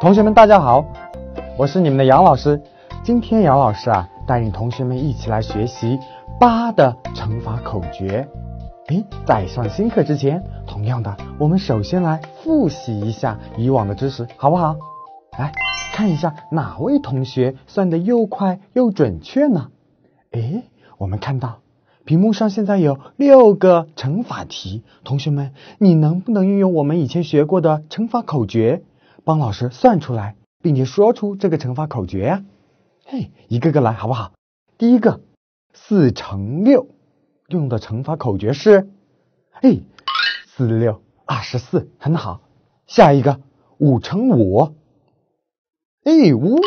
同学们，大家好，我是你们的杨老师。今天杨老师啊，带领同学们一起来学习八的乘法口诀。诶，在上新课之前，同样的，我们首先来复习一下以往的知识，好不好？来看一下哪位同学算得又快又准确呢？诶，我们看到屏幕上现在有六个乘法题，同学们，你能不能运用我们以前学过的乘法口诀？帮老师算出来，并且说出这个乘法口诀呀！嘿，一个个来好不好？第一个，四乘六用的乘法口诀是，哎，四六二十四，很好。下一个，五乘五，哎，五五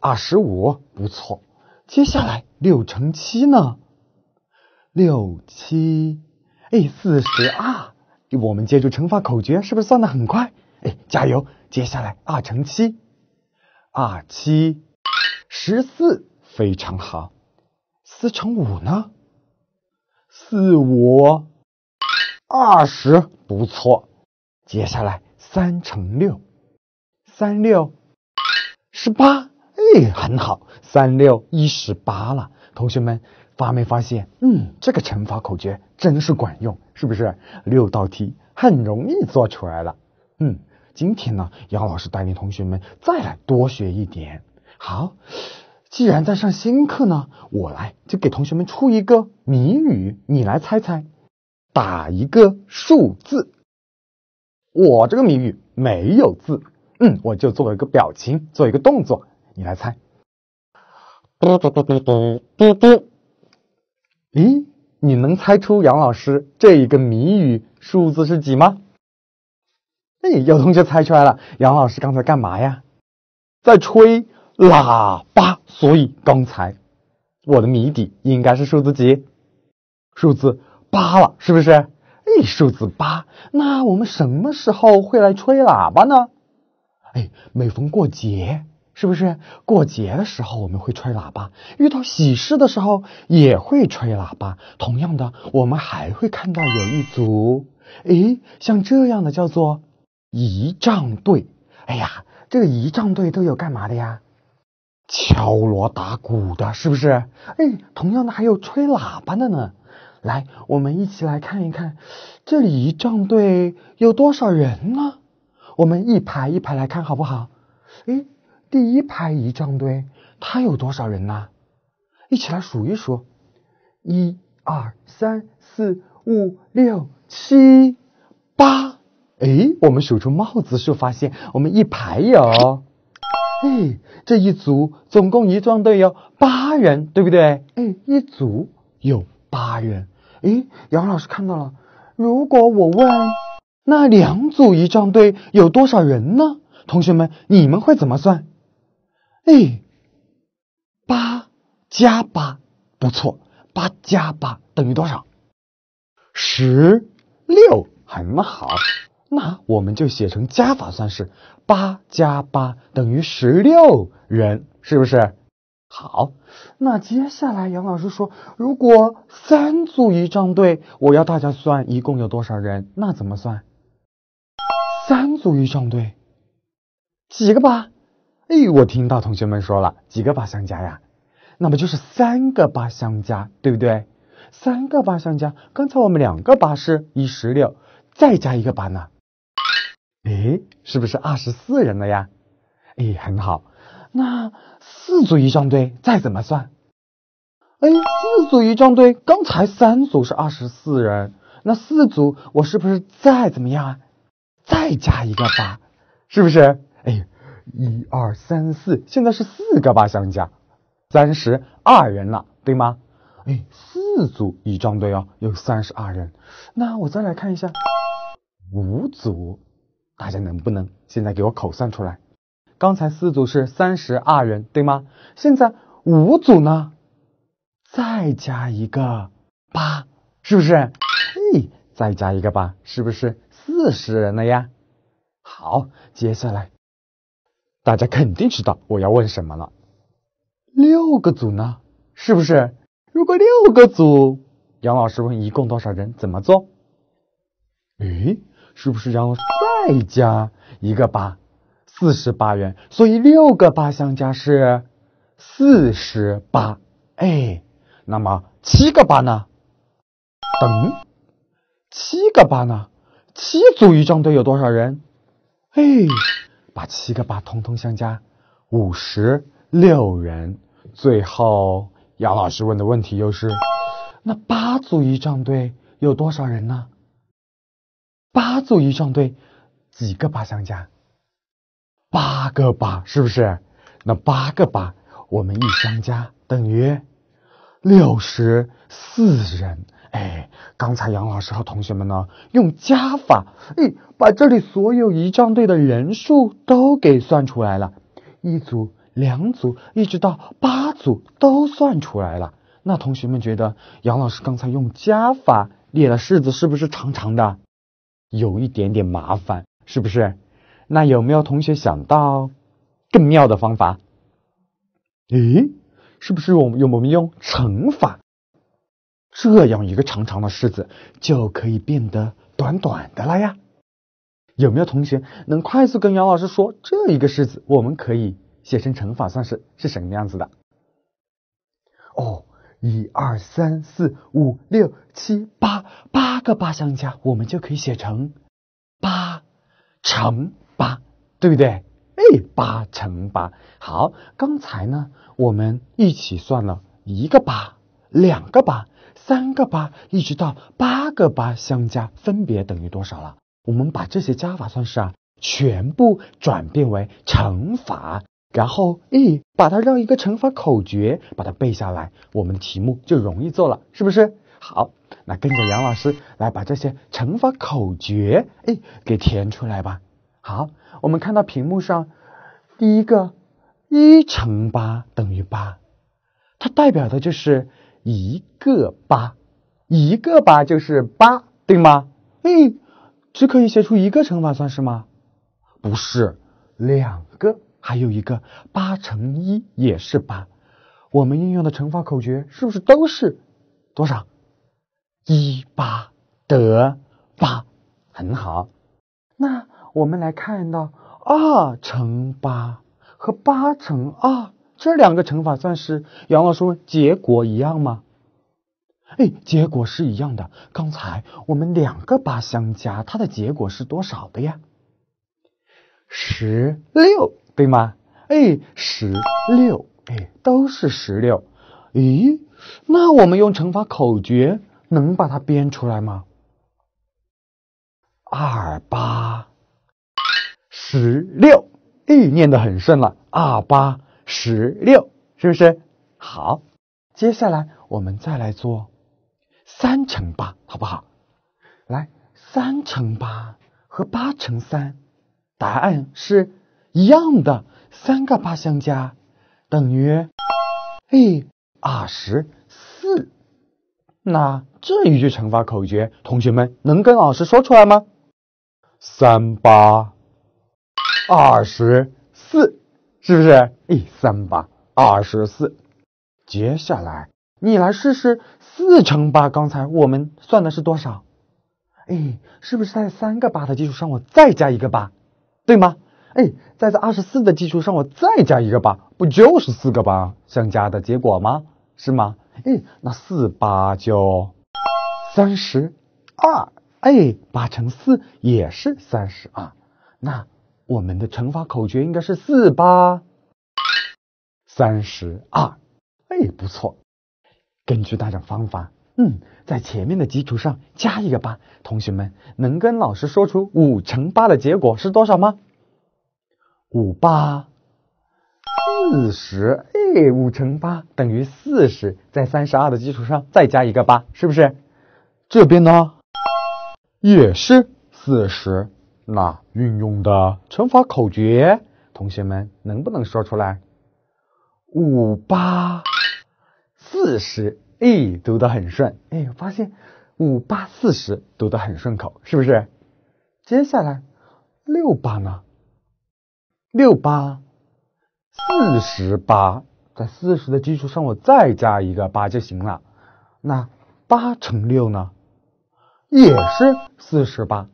二十五，不错。接下来六乘七呢？六七，哎，四十二。我们借助乘法口诀，是不是算的很快？哎，加油！接下来二乘七，二七十四，非常好。四乘五呢？四五二十，不错。接下来三乘六，三六十八，哎，很好。三六一十八了。同学们发没发现？嗯，这个乘法口诀真是管用，是不是？六道题很容易做出来了。嗯。今天呢，杨老师带领同学们再来多学一点。好，既然在上新课呢，我来就给同学们出一个谜语，你来猜猜，打一个数字。我这个谜语没有字，嗯，我就做一个表情，做一个动作，你来猜。嘟嘟嘟嘟嘟嘟嘟。咦，你能猜出杨老师这一个谜语数字是几吗？有同学猜出来了，杨老师刚才干嘛呀？在吹喇叭，所以刚才我的谜底应该是数字几？数字八了，是不是？哎，数字八，那我们什么时候会来吹喇叭呢？哎，每逢过节，是不是？过节的时候我们会吹喇叭，遇到喜事的时候也会吹喇叭。同样的，我们还会看到有一组，哎，像这样的叫做。仪仗队，哎呀，这个仪仗队都有干嘛的呀？敲锣打鼓的，是不是？哎，同样的还有吹喇叭的呢。来，我们一起来看一看，这里仪仗队有多少人呢？我们一排一排来看，好不好？哎，第一排仪仗队，它有多少人呢？一起来数一数，一、二、三、四、五、六、七、八。哎，我们数出帽子数，发现我们一排有，哎，这一组总共仪仗队有八人，对不对？哎，一组有八人。哎，杨老师看到了。如果我问，那两组仪仗队有多少人呢？同学们，你们会怎么算？哎，八加八，不错，八加八等于多少？十六，很好。那我们就写成加法算式，八加八等于十六人，是不是？好，那接下来杨老师说，如果三组仪仗队，我要大家算一共有多少人，那怎么算？三组仪仗队，几个八？哎，我听到同学们说了，几个八相加呀？那么就是三个八相加，对不对？三个八相加，刚才我们两个八是一十六，再加一个八呢？哎，是不是二十四人了呀？哎，很好。那四组仪仗队再怎么算？哎，四组仪仗队刚才三组是二十四人，那四组我是不是再怎么样啊？再加一个八，是不是？哎，一二三四，现在是四个八相加，三十二人了，对吗？哎，四组仪仗队哦，有三十二人。那我再来看一下，五组。大家能不能现在给我口算出来？刚才四组是三十二人，对吗？现在五组呢？再加一个八，是不是？嘿，再加一个八，是不是四十人了呀？好，接下来大家肯定知道我要问什么了。六个组呢？是不是？如果六个组，杨老师问一共多少人？怎么做？诶，是不是杨老师？再加一个八，四十八元，所以六个八相加是四十八。哎，那么七个八呢？等七个八呢？七组仪仗队有多少人？哎，把七个八通通相加，五十六人。最后，杨老师问的问题又是：那八组仪仗队有多少人呢？八组仪仗队几个八相加？八个八，是不是？那八个八，我们一相加等于六十四人。哎，刚才杨老师和同学们呢，用加法，哎，把这里所有仪仗队的人数都给算出来了，一组、两组，一直到八组都算出来了。那同学们觉得，杨老师刚才用加法列的式子是不是长长的，有一点点麻烦，是不是？那有没有同学想到更妙的方法？诶，是不是我们用我们用乘法？这样一个长长的式子就可以变得短短的了呀？有没有同学能快速跟杨老师说这一个式子我们可以写成乘法算式是什么样子的？哦，一二三四五六七八，八个八相加，我们就可以写成八乘八，对不对？哎，八乘八。好，刚才呢我们一起算了一个八，两个八。三个八一直到八个八相加分别等于多少了？我们把这些加法算式啊全部转变为乘法，然后诶把它绕一个乘法口诀，把它背下来，我们的题目就容易做了，是不是？好，那跟着杨老师来把这些乘法口诀诶给填出来吧。好，我们看到屏幕上第一个一乘八等于八，它代表的就是。一个八，一个八就是八，对吗？哎，只可以写出一个乘法算式吗？不是，两个，还有一个八乘一也是八。我们应用的乘法口诀是不是都是多少？一八得八，很好。那我们来看到二乘八和八乘二。这两个乘法算式，杨老师问结果一样吗？哎，结果是一样的。刚才我们两个八相加，它的结果是多少的呀？十六，对吗？哎，十六，哎，都是十六。咦，那我们用乘法口诀能把它编出来吗？二八十六，哎，念得很顺了。二八。十六是不是好？接下来我们再来做三乘八，好不好？来，三乘八和八乘三，答案是一样的，三个八相加等于哎二十。那这一句乘法口诀，同学们能跟老师说出来吗？三八二十四。是不是？哎，三八二十四。接下来你来试试四乘八。刚才我们算的是多少？哎，是不是在三个八的基础上我再加一个八，对吗？哎，在这二十四的基础上我再加一个八，不就是四个八相加的结果吗？是吗？哎，那四八就三十二。哎，八乘四也是三十二。那。我们的乘法口诀应该是四八三十二，哎，不错。根据大种方法，嗯，在前面的基础上加一个八，同学们能跟老师说出五乘八的结果是多少吗？五八四十，哎，五乘八等于四十，在三十二的基础上再加一个八，是不是？这边呢也是四十。那运用的乘法口诀，同学们能不能说出来？五八四十，哎，读得很顺，哎，发现五八四十读得很顺口，是不是？接下来六八呢？六八四十八，在四十的基础上我再加一个八就行了。那八乘六呢？也是四十八。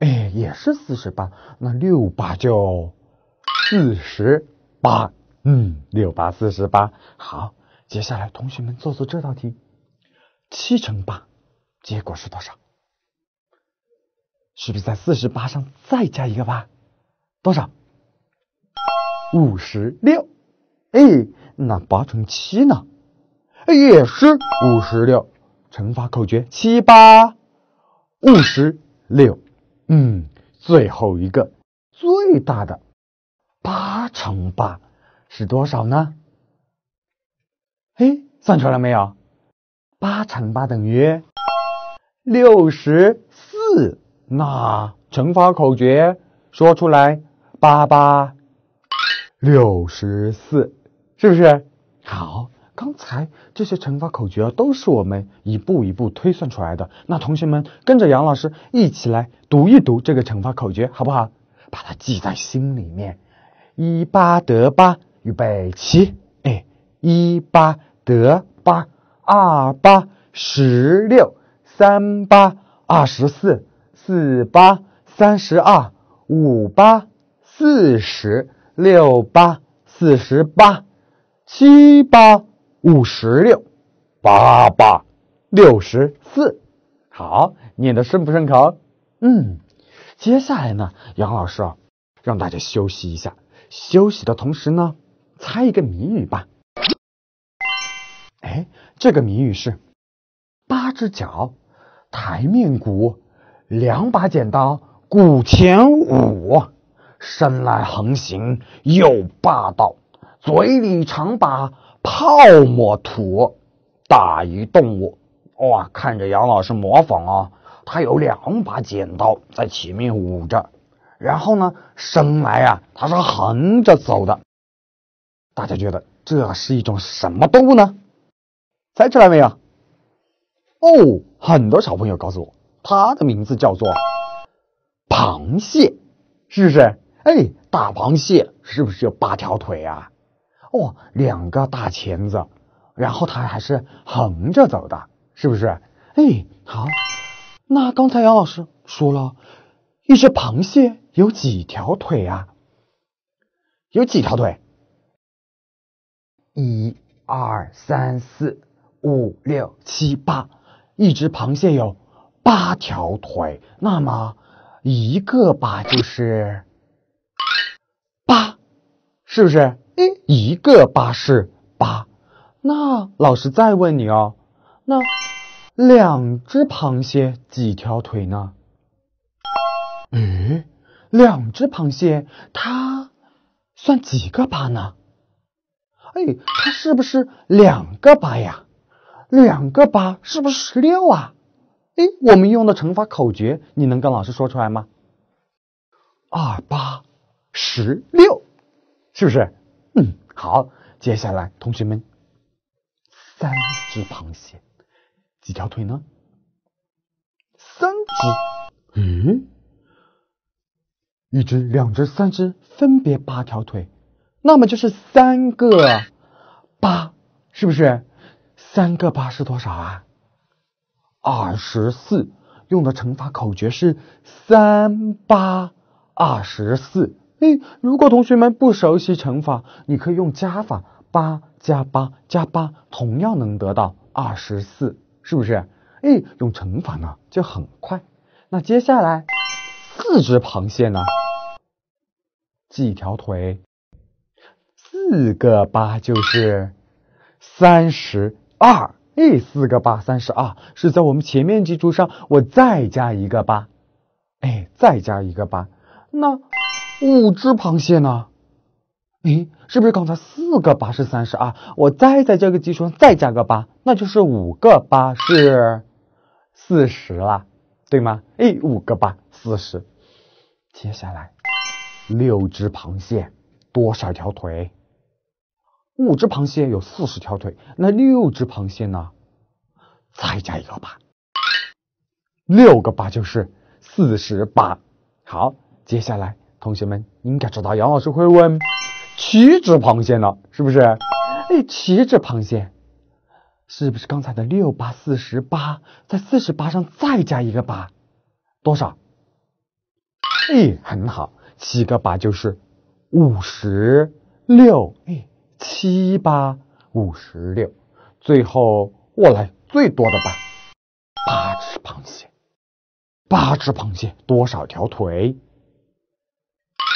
哎，也是四十八，那六八就四十八。嗯，六八四十八。好，接下来同学们做做这道题，七乘八，结果是多少？是不是在四十八上再加一个八？多少？五十六。哎，那八乘七呢？也是五十六。乘法口诀：七八五十六。嗯，最后一个最大的八乘八是多少呢？哎，算出来没有？八乘八等于六十四。那乘法口诀说出来，八八六十四，是不是？好，刚才这些乘法口诀都是我们一步一步推算出来的。那同学们跟着杨老师一起来读一读这个乘法口诀，好不好？把它记在心里面。一八得八，预备起，哎，一八得八，二八十六，三八二十四。四八三十二，五八四十六八四十八，七八五十六，八八六十四。好，念的顺不顺口？嗯，接下来呢，杨老师啊，让大家休息一下，休息的同时呢，猜一个谜语吧。哎，这个谜语是八只脚，台面鼓。两把剪刀，鼓前舞，生来横行又霸道，嘴里常把泡沫吐。大鱼动物，哇，看着杨老师模仿啊，他有两把剪刀在前面舞着，然后呢，生来啊，他是横着走的。大家觉得这是一种什么动物呢？猜出来没有？哦，很多小朋友告诉我。它的名字叫做螃蟹，是不是？哎，大螃蟹是不是有八条腿啊？哦，两个大钳子，然后它还是横着走的，是不是？哎，好，那刚才杨老师说了，一只螃蟹有几条腿啊？有几条腿？一、二、三、四、五、六、七、八，一只螃蟹有。八条腿，那么一个八就是，是不是？哎，一个八是八。那老师再问你哦，那两只螃蟹几条腿呢？诶，两只螃蟹它算几个八呢？哎，它是不是两个八呀？两个八是不是十六啊？哎，我们用的乘法口诀，你能跟老师说出来吗？二八十六，是不是？嗯，好。接下来，同学们，三只螃蟹几条腿呢？三只。嗯，一只、两只、三只，分别八条腿，那么就是三个八，是不是？三个八是多少啊？二十四用的乘法口诀是三八二十四。哎，如果同学们不熟悉乘法，你可以用加法，八加八加八，同样能得到二十四，是不是？哎，用乘法呢就很快。那接下来四只螃蟹呢？几条腿？四个八就是三十二。哎，四个八，三十二，是在我们前面基础上，我再加一个八，哎，再加一个八，那五只螃蟹呢？哎，是不是刚才四个八是三十二？我再在这个基础上再加个八，那就是五个八是四十了，对吗？哎，五个八四十。接下来六只螃蟹多少条腿？五只螃蟹有四十条腿，那六只螃蟹呢？再加一个八，六个八就是四十八。好，接下来同学们应该知道，杨老师会问七只螃蟹呢，是不是？哎，七只螃蟹是不是刚才的六八四十八，在四十八上再加一个八，多少？哎，很好，七个八就是五十六，哎，七八五十六，最后我来最多的吧，八只螃蟹，八只螃蟹多少条腿？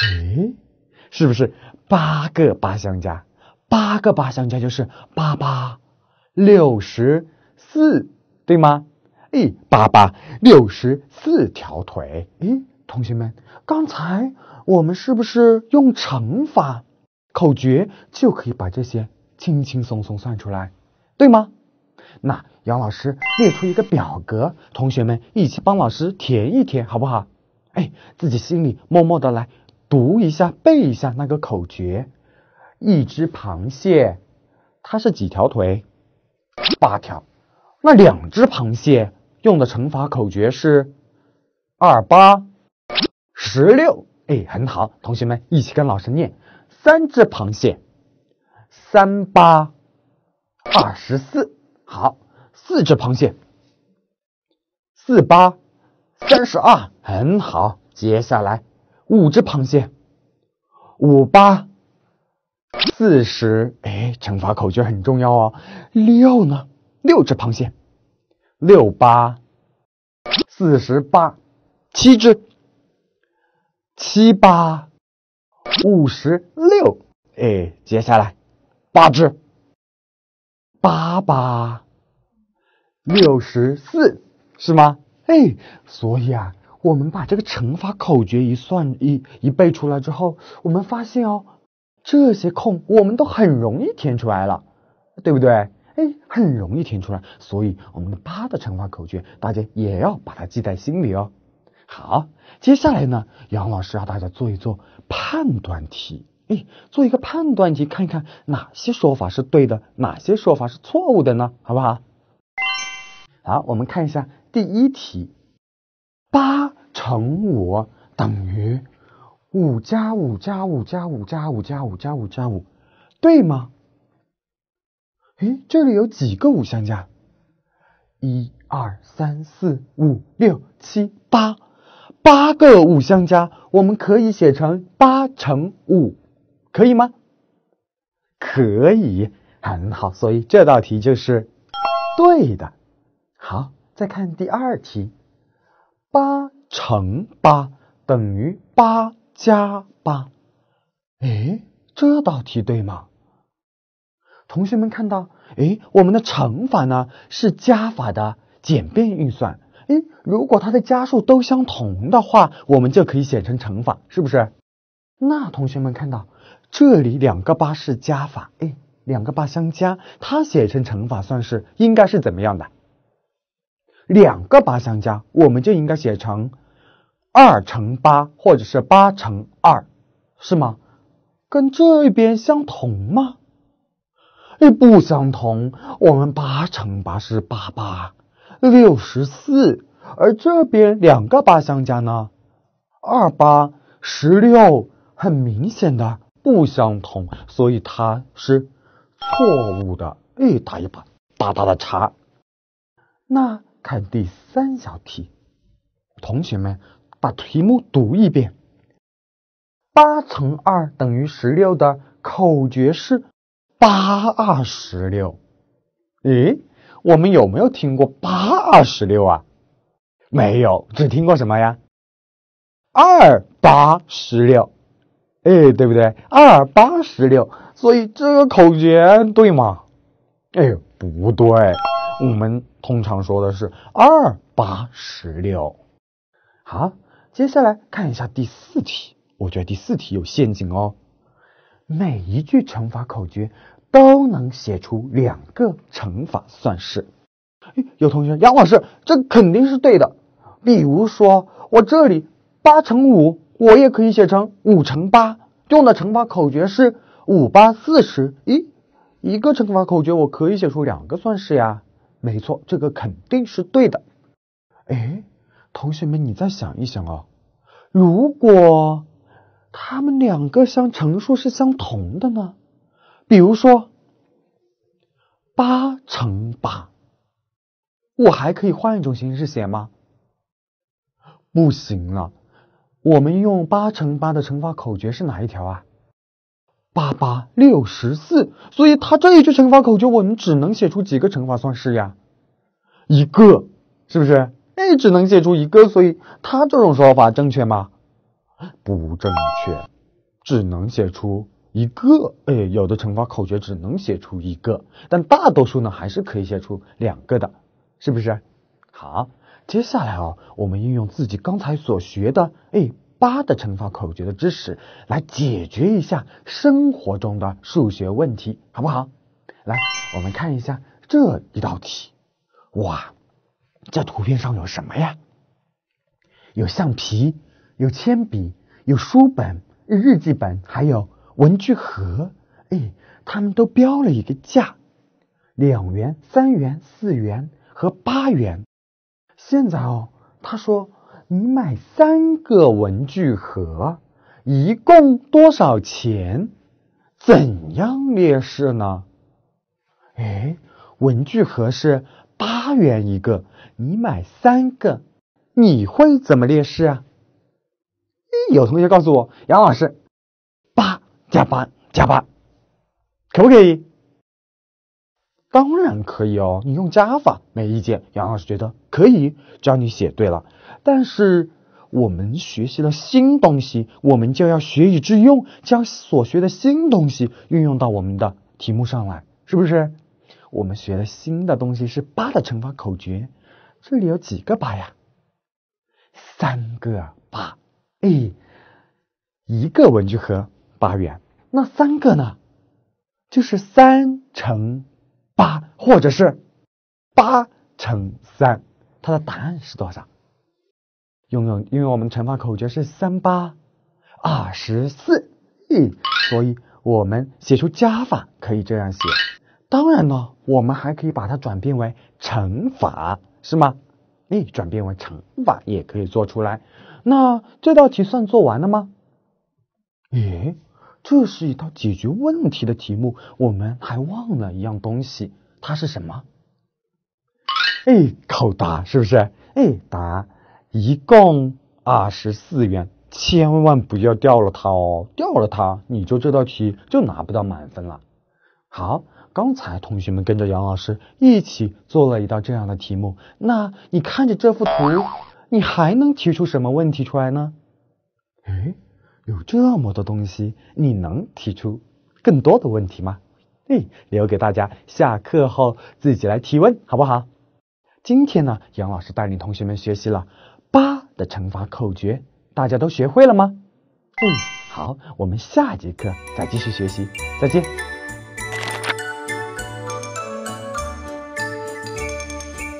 诶，是不是八个八相加？八个八相加就是八八六十四，对吗？诶，八八六十四条腿。诶，同学们，刚才我们是不是用乘法口诀就可以把这些轻轻松松算出来，对吗？那杨老师列出一个表格，同学们一起帮老师填一填，好不好？哎，自己心里默默的来读一下，背一下那个口诀。一只螃蟹，它是几条腿？八条。那两只螃蟹。用的乘法口诀是二八十六，哎，很好，同学们一起跟老师念：三只螃蟹，三八二十四。好，四只螃蟹，四八三十二，很好。接下来五只螃蟹，五八四十，哎，乘法口诀很重要哦。六呢？六只螃蟹。六八四十八，七只，七八五十六，哎，接下来八只，八八六十四，是吗？哎，所以啊，我们把这个乘法口诀一算一一背出来之后，我们发现哦，这些空我们都很容易填出来了，对不对？哎，很容易填出来，所以我们的八的乘法口诀，大家也要把它记在心里哦。好，接下来呢，杨老师让大家做一做判断题，哎，做一个判断题，看一看哪些说法是对的，哪些说法是错误的呢？好不好？好，我们看一下第一题，八乘五等于五加五加五加五加五加五加五加五，对吗？哎，这里有几个五相加？一、二、三、四、五、六、七、八，八个五相加，我们可以写成八乘五，可以吗？可以，很好，所以这道题就是对的。好，再看第二题，八乘八等于八加八，哎，这道题对吗？同学们看到，哎，我们的乘法呢是加法的简便运算，哎，如果它的加数都相同的话，我们就可以写成乘法，是不是？那同学们看到这里两个八是加法，哎，两个八相加，它写成乘法算式应该是怎么样的？两个八相加，我们就应该写成二乘八，或者是八乘二，是吗？跟这边相同吗？哎，不相同。我们八乘八是八八六十四，而这边两个八相加呢，二八十六，很明显的不相同，所以它是错误的。哎，打一把大大的叉。那看第三小题，同学们把题目读一遍：八乘二等于十六的口诀是。八二十六，诶，我们有没有听过八二十六啊？没有，只听过什么呀？二八十六，哎，对不对？二八十六，所以这个口诀对吗？哎，不对，我们通常说的是二八十六。好，接下来看一下第四题，我觉得第四题有陷阱哦。每一句乘法口诀都能写出两个乘法算式。有同学，杨老师，这肯定是对的。比如说，我这里八乘五，我也可以写成五乘八，用的乘法口诀是五八四十。咦，一个乘法口诀我可以写出两个算式呀？没错，这个肯定是对的。哎，同学们，你再想一想哦，如果。它们两个相乘数是相同的呢，比如说八乘八，我还可以换一种形式写吗？不行了，我们用八乘八的乘法口诀是哪一条啊？八八六十四，所以它这一句乘法口诀，我们只能写出几个乘法算式呀？一个，是不是？哎，只能写出一个，所以它这种说法正确吗？不正确，只能写出一个。哎，有的乘法口诀只能写出一个，但大多数呢还是可以写出两个的，是不是？好，接下来哦，我们运用自己刚才所学的哎八的乘法口诀的知识，来解决一下生活中的数学问题，好不好？来，我们看一下这一道题。哇，这图片上有什么呀？有橡皮。有铅笔，有书本、日记本，还有文具盒。哎，他们都标了一个价：两元、三元、四元和八元。现在哦，他说你买三个文具盒，一共多少钱？怎样列式呢？哎，文具盒是八元一个，你买三个，你会怎么列式啊？有同学告诉我，杨老师，八加八加八，可不可以？当然可以哦，你用加法没意见。杨老师觉得可以，只要你写对了。但是我们学习了新东西，我们就要学以致用，将所学的新东西运用到我们的题目上来，是不是？我们学的新的东西是八的乘法口诀，这里有几个八呀？三个八。哎，一个文具盒八元，那三个呢？就是三乘八，或者是八乘三，它的答案是多少？用用，因为我们乘法口诀是三八二十四，所以我们写出加法可以这样写。当然呢，我们还可以把它转变为乘法，是吗？哎，转变为乘法也可以做出来。那这道题算做完了吗？诶，这是一道解决问题的题目，我们还忘了一样东西，它是什么？哎，考答是不是？哎，答一共二十四元，千万不要掉了它哦，掉了它你就这道题就拿不到满分了。好，刚才同学们跟着杨老师一起做了一道这样的题目，那你看着这幅图。你还能提出什么问题出来呢？哎，有这么多东西，你能提出更多的问题吗？哎，留给大家下课后自己来提问，好不好？今天呢，杨老师带领同学们学习了八的乘法口诀，大家都学会了吗？嗯，好，我们下节课再继续学习，再见。